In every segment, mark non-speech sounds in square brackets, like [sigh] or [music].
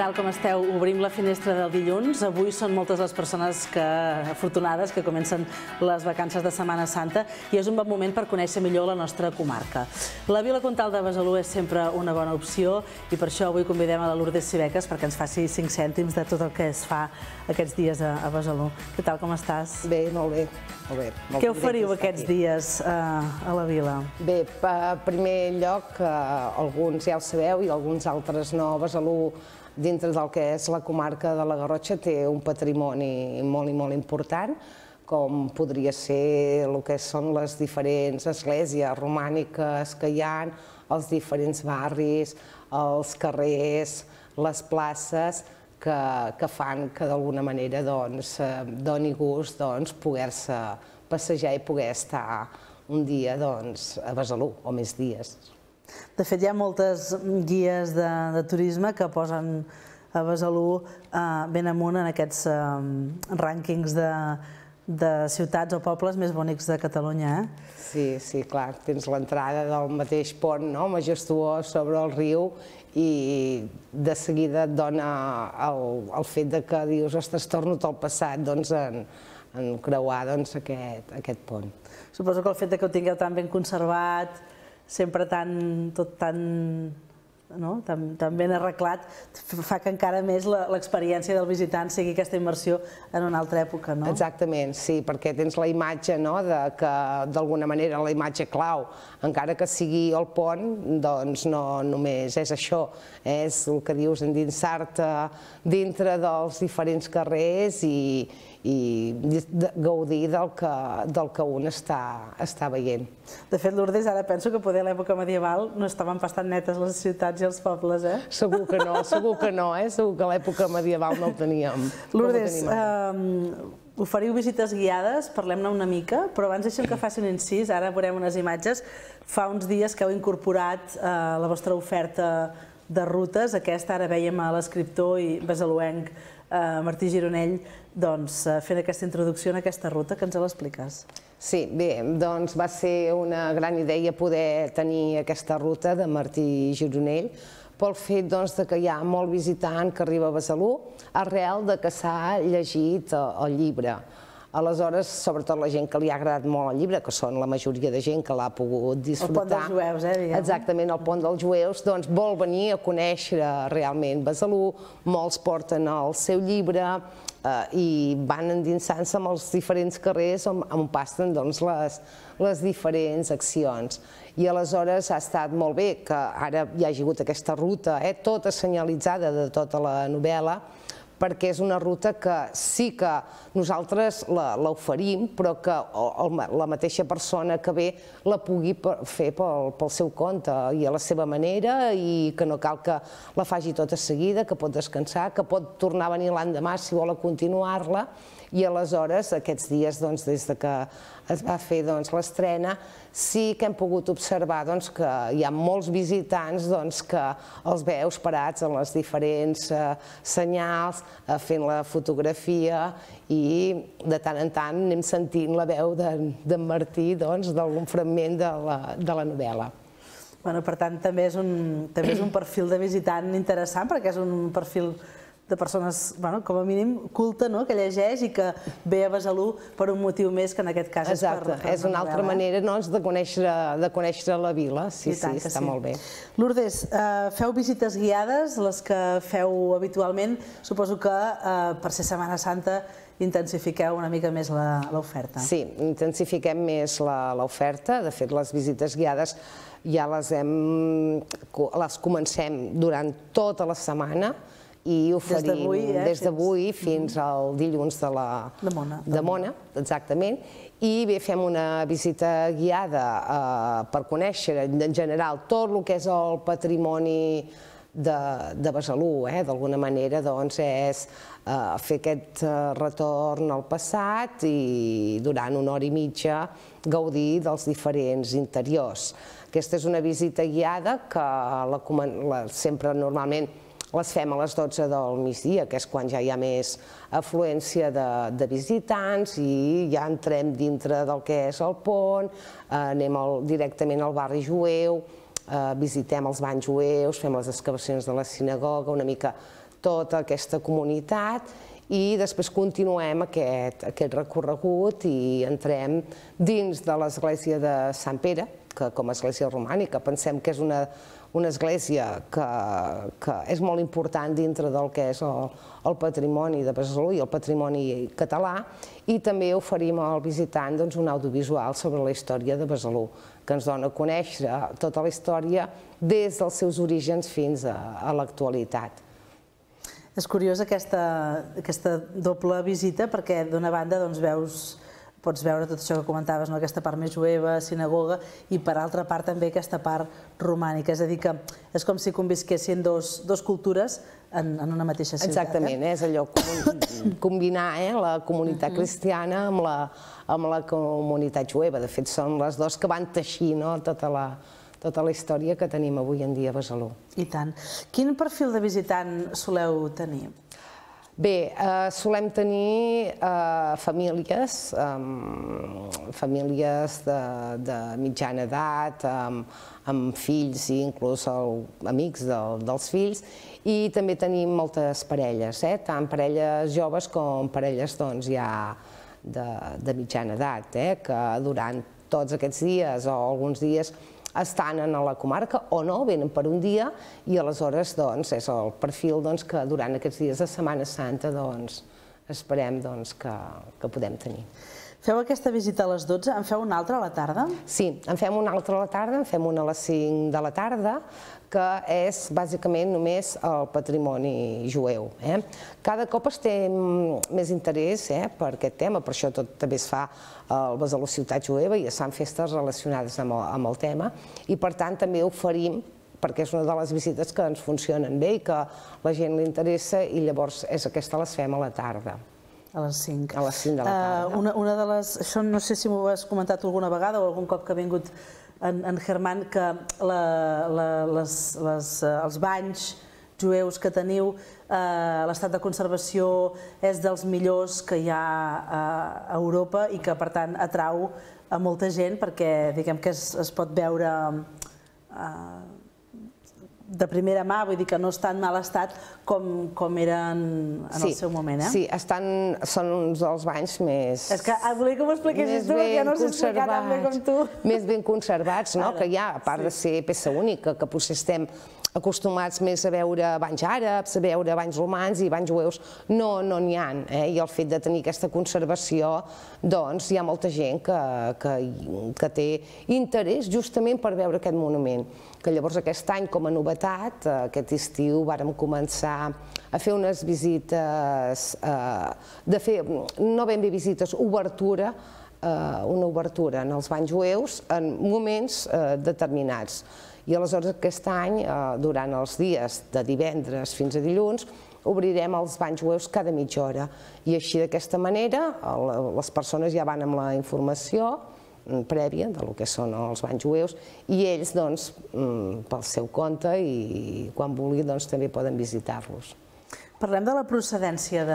tal, com esteu? Obrim la finestra del dilluns. Avui són moltes les persones que, afortunades que comencen les vacances de Setmana Santa i és un bon moment per conèixer millor la nostra comarca. La Vila Comtal de Besalú és sempre una bona opció i per això avui convidem a la Lourdes Cibeques perquè ens faci 5 cèntims de tot el que es fa aquests dies a, a Besalú. Què tal, com estàs? Bé, molt bé. Molt bé. Molt Què oferiu aquests aquí. dies a, eh, a la vila? Bé, a primer lloc, eh, alguns ja ho sabeu i alguns altres no, Besalú dintre del que és la comarca de la Garrotxa té un patrimoni molt i molt important, com podria ser el que són les diferents esglésies romàniques que hi ha, els diferents barris, els carrers, les places, que, que fan que d'alguna manera doncs, eh, doni gust doncs, poder-se passejar i poder estar un dia doncs, a Besalú, o més dies. De fet, hi ha moltes guies de, de turisme que posen a Besalú eh, ben amunt en aquests eh, rànquings de, de ciutats o pobles més bonics de Catalunya. Eh? Sí, sí, clar, tens l'entrada del mateix pont no? majestuós sobre el riu i de seguida et dona el, el fet de que dius, ostres, torno tot el passat, doncs en, en creuar doncs, aquest, aquest pont. Suposo que el fet de que ho tingueu tan ben conservat, sempre tan, tot tan no? tan, tan ben arreglat, fa que encara més l'experiència del visitant sigui aquesta immersió en una altra època, no? Exactament, sí, perquè tens la imatge, no?, de que d'alguna manera la imatge clau, encara que sigui el pont, doncs no només és això, és el que dius, endinsar-te dintre dels diferents carrers i, i gaudir del que, del que un està, està veient. De fet, Lourdes, ara penso que poder a l'època medieval no estaven bastant netes les ciutats i els pobles, eh? Segur que no, segur que no, eh? Segur que a l'època medieval no ho teníem. Lourdes, eh, oferiu visites guiades, parlem-ne una mica, però abans deixem que faci un incís, ara veurem unes imatges. Fa uns dies que heu incorporat eh, la vostra oferta de rutes, aquesta ara veiem a l'escriptor i besaluenc Martí Gironell doncs, eh, fent aquesta introducció en aquesta ruta, que ens l'expliques. Sí, bé, doncs va ser una gran idea poder tenir aquesta ruta de Martí Gironell, pel fet doncs, que hi ha molt visitant que arriba a Besalú, arrel de que s'ha llegit eh, el llibre. Aleshores, sobretot la gent que li ha agradat molt el llibre, que són la majoria de gent que l'ha pogut disfrutar... El pont dels jueus, eh, diguem. Exactament, el pont dels jueus, doncs vol venir a conèixer realment Besalú, molts porten el seu llibre, eh, i van endinsant-se amb els diferents carrers on, on passen doncs, les, les diferents accions. I aleshores ha estat molt bé que ara hi hagi hagut aquesta ruta, eh, tota senyalitzada de tota la novel·la, perquè és una ruta que sí que nosaltres l'oferim, però que la mateixa persona que ve la pugui fer pel, pel seu compte i a la seva manera i que no cal que la faci tota seguida, que pot descansar, que pot tornar a venir l'endemà si vol continuar-la. I aleshores aquests dies doncs, des de que es va fer doncs, l'estrena sí que hem pogut observar doncs, que hi ha molts visitants doncs, que els veus parats en les diferents eh, senyals, eh, fent la fotografia i de tant en tant anem sentint la veu d'en de, Martí doncs, d'algun fragment de la, de la novel·la. Bueno, per tant, també és, un, també és un perfil de visitant interessant, perquè és un perfil de persones, bueno, com a mínim, culta, no? que llegeix i que ve a Besalú per un motiu més que en aquest cas Exacte. és per, per és una altra manera no? de, conèixer, de conèixer la vila, sí, sí, està sí. molt bé. Lourdes, eh, feu visites guiades, les que feu habitualment, suposo que eh, per ser Setmana Santa intensifiqueu una mica més l'oferta. Sí, intensifiquem més l'oferta, de fet les visites guiades ja les, hem, les comencem durant tota la setmana, i oferim des d'avui eh, fins... fins al dilluns de la... De Mona. De Mona, exactament. I bé, fem una visita guiada eh, per conèixer en general tot el que és el patrimoni de, de Besalú, eh? d'alguna manera doncs és eh, fer aquest eh, retorn al passat i durant una hora i mitja gaudir dels diferents interiors. Aquesta és una visita guiada que la, la, sempre normalment les fem a les 12 del migdia, que és quan ja hi ha més afluència de, de visitants i ja entrem dintre del que és el pont, eh, anem al, directament al barri jueu, eh, visitem els banys jueus, fem les excavacions de la sinagoga, una mica tota aquesta comunitat i després continuem aquest, aquest recorregut i entrem dins de l'església de Sant Pere, que com a església romànica pensem que és una, una església que, que és molt important dintre del que és el, el patrimoni de Besalú i el patrimoni català i també oferim al visitant doncs, un audiovisual sobre la història de Besalú, que ens dona a conèixer tota la història des dels seus orígens fins a, a l'actualitat. És curiós aquesta, aquesta doble visita perquè d'una banda doncs, veus pots veure tot això que comentaves, no? aquesta part més jueva, sinagoga, i per altra part també aquesta part romànica. És a dir, que és com si convisquessin dos, dos cultures en, en una mateixa ciutat. Exactament, eh? és allò [coughs] combinar eh? la comunitat cristiana amb la, amb la comunitat jueva. De fet, són les dues que van teixir no? tota la, tota la història que tenim avui en dia a Besalú. I tant. Quin perfil de visitant soleu tenir? Bé, eh, solem tenir eh, famílies, eh, famílies de, de mitjana edat, amb, amb fills i inclús el, amics del, dels fills, i també tenim moltes parelles, eh, tant parelles joves com parelles doncs, ja de, de mitjana edat, eh, que durant tots aquests dies o alguns dies estan en la comarca o no, venen per un dia i aleshores doncs, és el perfil doncs, que durant aquests dies de Setmana Santa doncs, esperem doncs, que, que podem tenir. Feu aquesta visita a les 12, en feu una altra a la tarda? Sí, en fem una altra a la tarda, en fem una a les 5 de la tarda, que és bàsicament només el patrimoni jueu. Eh? Cada cop es té més interès eh, per aquest tema, per això tot també es fa al Besalú Ciutat Jueva i es fan festes relacionades amb el, amb el tema i per tant també oferim perquè és una de les visites que ens funcionen bé i que la gent li interessa i llavors és aquesta les fem a la tarda. A les 5. A les 5 de la tarda. Uh, una, una de les... Això no sé si m'ho has comentat alguna vegada o algun cop que ha vingut en, en Germán que la, la, les, les, eh, els banys jueus que teniu, eh, l'estat de conservació és dels millors que hi ha a, a Europa i que per tant atrau a molta gent perquè diguem que es, es pot veure eh, de primera mà, vull dir que no està en mal estat com, com eren en sí, el seu moment, eh? Sí, estan, són uns dels banys més... És que volia que m'ho expliquessis tu, que no sé explicar tan bé com tu. Més ben conservats, no? Ara, que hi ha, a part sí. de ser peça única, que potser estem acostumats més a veure banys àrabs, a veure banys romans i banys jueus, no no n'hi ha. Eh? I el fet de tenir aquesta conservació, doncs hi ha molta gent que, que, que té interès justament per veure aquest monument. Que llavors aquest any, com a novetat, aquest estiu vàrem començar a fer unes visites, eh, de fer, no ben bé visites, obertura, eh, una obertura en els banys jueus en moments eh, determinats i aleshores aquest any, eh, durant els dies de divendres fins a dilluns, obrirem els banys jueus cada mitja hora. I així d'aquesta manera les persones ja van amb la informació mm, prèvia de lo que són els banys jueus i ells doncs, mm, pel seu compte i quan vulguin doncs, també poden visitar-los. Parlem de la procedència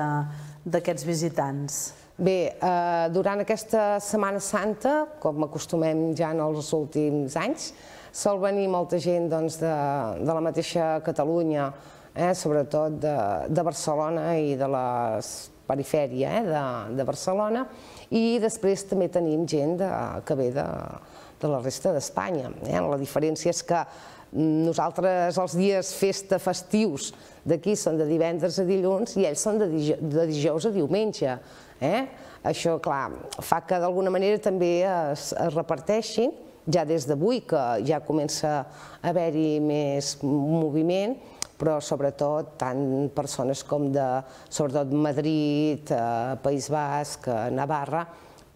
d'aquests visitants. Bé, eh, durant aquesta Setmana Santa, com acostumem ja en els últims anys, sol venir molta gent doncs, de, de la mateixa Catalunya, eh, sobretot de, de Barcelona i de la perifèria eh, de, de Barcelona, i després també tenim gent de, que ve de, de la resta d'Espanya. Eh? La diferència és que nosaltres els dies festa festius d'aquí són de divendres a dilluns i ells són de, de dijous a diumenge. Eh? Això, clar, fa que d'alguna manera també es, es reparteixin ja des d'avui, que ja comença a haver-hi més moviment, però sobretot tant persones com de, sobretot Madrid, eh, País Basc, eh, Navarra,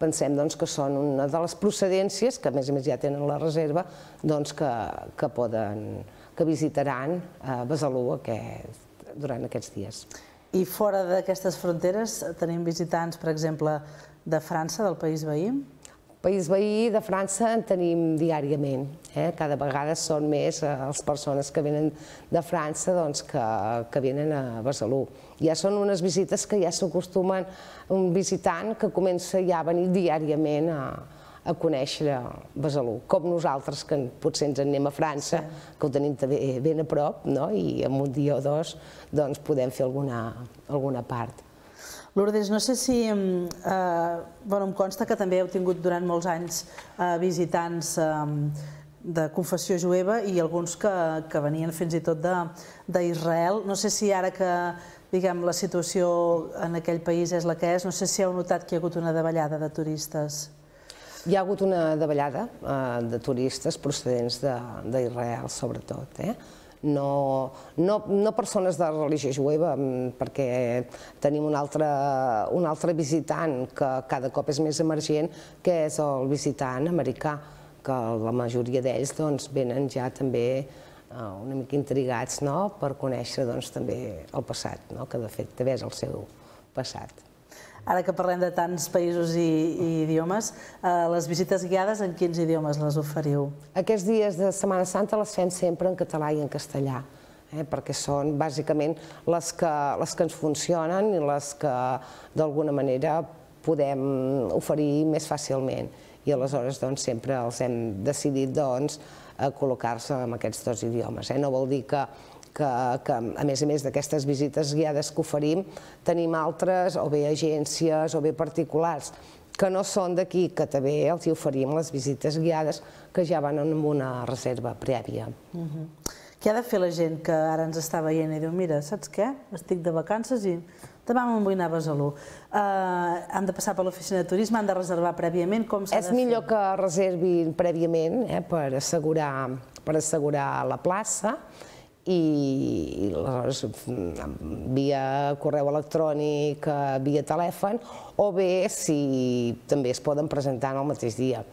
pensem doncs, que són una de les procedències, que a més a més ja tenen la reserva, doncs, que, que, poden, que visitaran eh, Besalú aquest, durant aquests dies. I fora d'aquestes fronteres tenim visitants, per exemple, de França, del país veí? País veí de França en tenim diàriament. Eh? Cada vegada són més eh, les persones que venen de França doncs, que, que venen a Besalú. Ja són unes visites que ja s'acostumen un visitant que comença ja a venir diàriament a, a conèixer Besalú, com nosaltres que potser ens en anem a França, que ho tenim també ben a prop, no? i en un dia o dos doncs, podem fer alguna, alguna part. Lourdes, no sé si... Eh, bueno, em consta que també heu tingut durant molts anys eh, visitants eh, de confessió jueva i alguns que, que venien fins i tot d'Israel. No sé si ara que diguem, la situació en aquell país és la que és, no sé si heu notat que hi ha hagut una davallada de turistes. Hi ha hagut una davallada eh, de turistes procedents d'Israel, sobretot. Eh? No, no, no persones de religió jueva, perquè tenim un altre, un altre visitant que cada cop és més emergent, que és el visitant americà, que la majoria d'ells doncs, venen ja també Eh, una mica intrigats no? per conèixer doncs, també el passat, no? que de fet també és el seu passat. Ara que parlem de tants països i, i idiomes, eh, les visites guiades en quins idiomes les oferiu? Aquests dies de Setmana Santa les fem sempre en català i en castellà, eh, perquè són bàsicament les que, les que ens funcionen i les que d'alguna manera podem oferir més fàcilment. I aleshores doncs, sempre els hem decidit doncs, col·locar-se en aquests dos idiomes. Eh? No vol dir que, que, que a més a més d'aquestes visites guiades que oferim, tenim altres, o bé agències, o bé particulars, que no són d'aquí, que també els hi oferim les visites guiades, que ja van amb una reserva prèvia. Uh -huh. Què ha de fer la gent que ara ens està veient i diu, mira, saps què? Estic de vacances i demà me'n vull anar a Besalú. Uh, han de passar per l'oficina de turisme, han de reservar prèviament, com s'ha de fer? És millor que reservin prèviament eh, per, assegurar, per assegurar la plaça i, aleshores via correu electrònic, via telèfon, o bé si també es poden presentar en el mateix dia.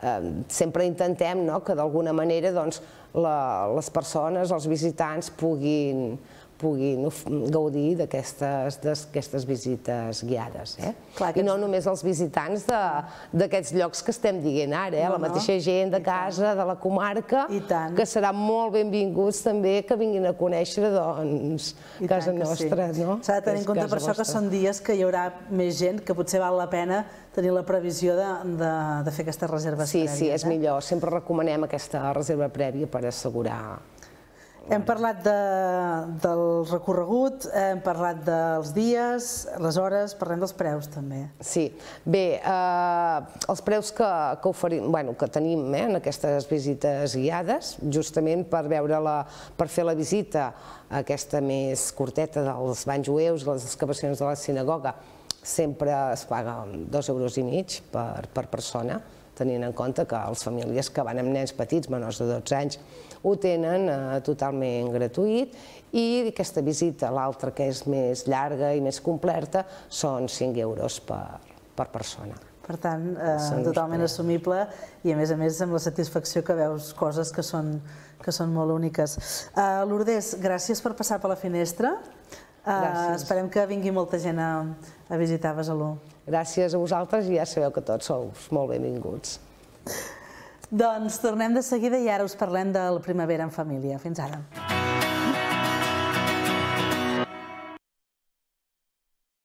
Eh, sempre intentem no, que d'alguna manera doncs, la, les persones, els visitants, puguin, puguin gaudir d'aquestes visites guiades. Eh? Clar, I no només els visitants d'aquests llocs que estem dient ara, eh? No, la mateixa gent de casa, de la comarca, que seran molt benvinguts també que vinguin a conèixer doncs, casa nostra. Sí. No? S'ha de tenir en compte per això que són dies que hi haurà més gent, que potser val la pena tenir la previsió de, de, de fer aquestes reserves sí, prèvies. Sí, sí, és eh? millor. Sempre recomanem aquesta reserva prèvia per assegurar hem parlat de, del recorregut, hem parlat dels dies, les hores, parlem dels preus també. Sí, bé, eh, els preus que, que, oferim, bueno, que tenim eh, en aquestes visites guiades, justament per, veure la, per fer la visita aquesta més curteta dels banys jueus, les excavacions de la sinagoga, sempre es paga dos euros i mig per, per persona, tenint en compte que les famílies que van amb nens petits, menors de 12 anys, ho tenen eh, totalment gratuït i aquesta visita, l'altra que és més llarga i més completa, són 5 euros per, per persona. Per tant, eh, totalment assumible i a més a més amb la satisfacció que veus coses que són, que són molt úniques. Uh, Lourdes, gràcies per passar per la finestra. Uh, esperem que vingui molta gent a, a visitar Besalú. Gràcies a vosaltres i ja sabeu que tots sou molt benvinguts. Doncs tornem de seguida i ara us parlem del Primavera en Família. Fins ara.